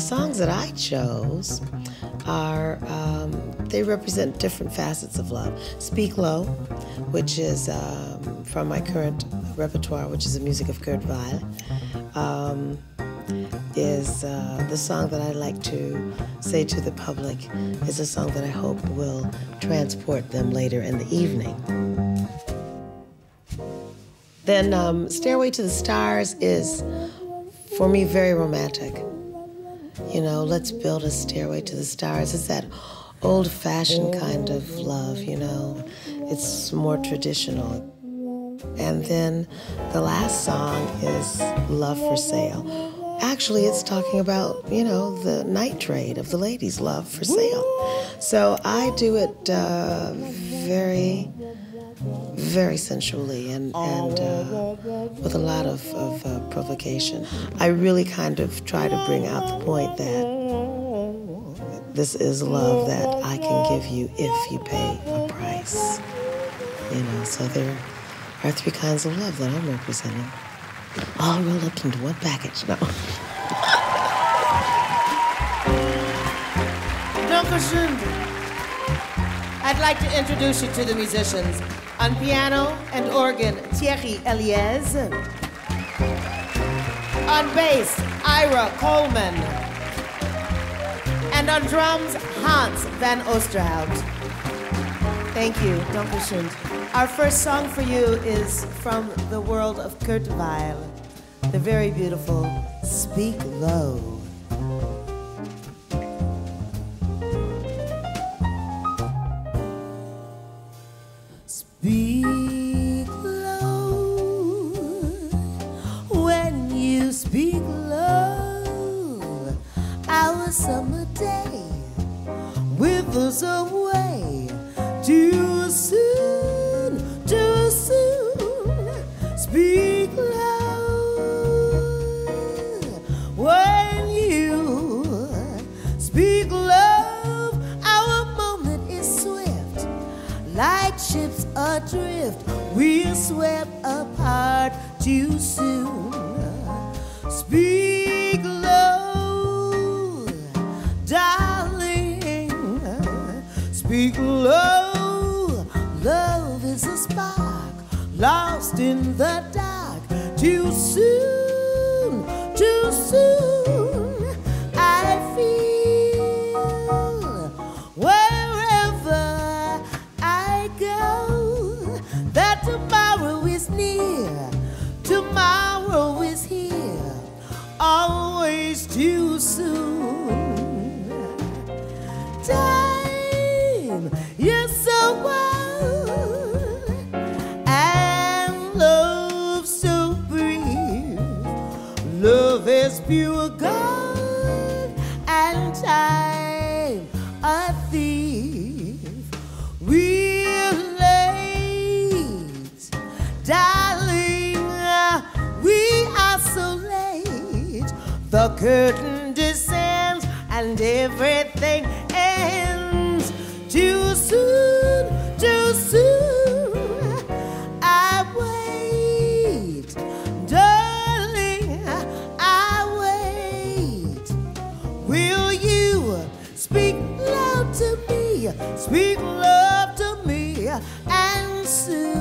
the songs that I chose are, um, they represent different facets of love. Speak Low, which is um, from my current repertoire, which is the music of Kurt Weill, um, is uh, the song that I like to say to the public is a song that I hope will transport them later in the evening. Then um, Stairway to the Stars is, for me, very romantic. You know, let's build a stairway to the stars. It's that old fashioned kind of love, you know, it's more traditional. And then the last song is Love for Sale. Actually, it's talking about, you know, the night trade of the ladies' love for sale. So I do it uh, very very sensually and, and uh, with a lot of, of uh, provocation. I really kind of try to bring out the point that this is love that I can give you if you pay a price. You know, so there are three kinds of love that I'm representing, all rolled up into one package. No. I'd like to introduce you to the musicians. On piano and organ, Thierry Eliez. On bass, Ira Coleman. And on drums, Hans van Oosterhout. Thank you, Dankeschön. Our first song for you is from the world of Kurt Weill, the very beautiful Speak Low. Withers away too soon, too soon. Speak low when you speak love. Our moment is swift like ships adrift, we're swept apart too soon. Speak low. Love is a spark lost in the dark. Too soon, too soon. I feel wherever I go that tomorrow is near. Tomorrow is here, always too soon. Is Speak love to me, and soon.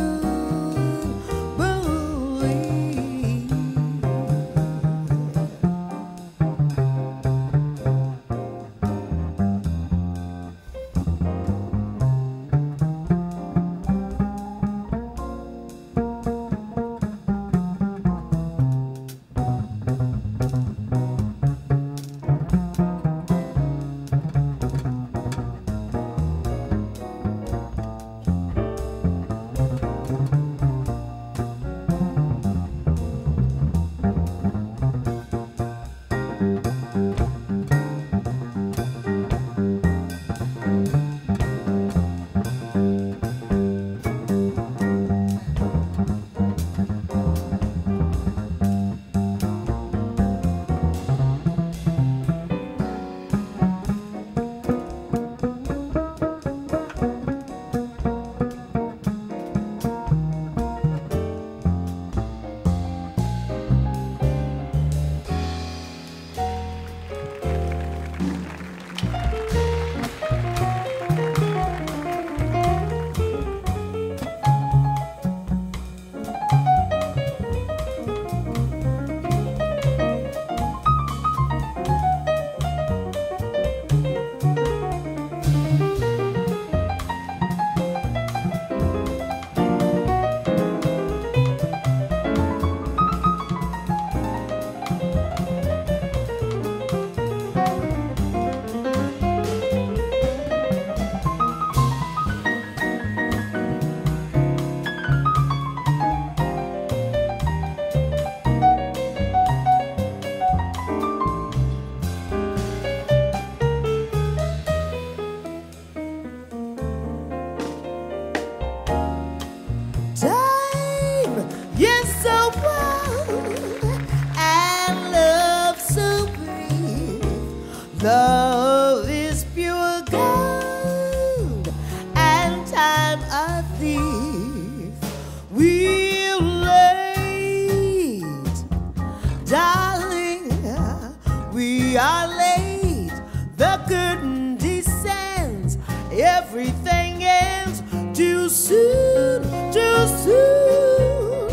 Everything ends too soon, too soon.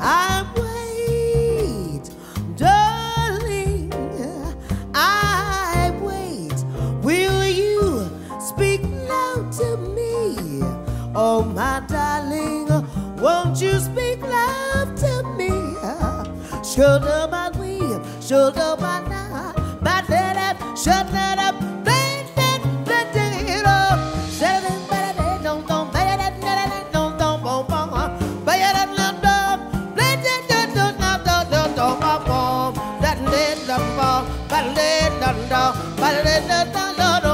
I wait, darling. I wait. Will you speak loud to me? Oh, my darling, won't you speak loud to me? Shoulder by wheel, shoulder by Renata Loro.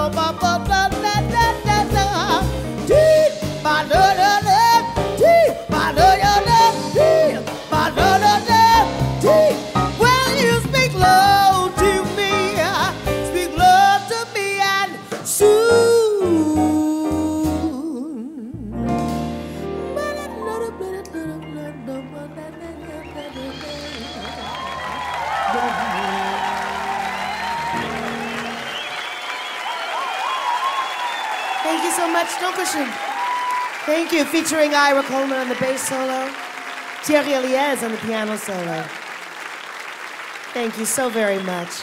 Thank you so much, Dankeschön. Thank you. Featuring Ira Coleman on the bass solo, Thierry Eliez on the piano solo. Thank you so very much.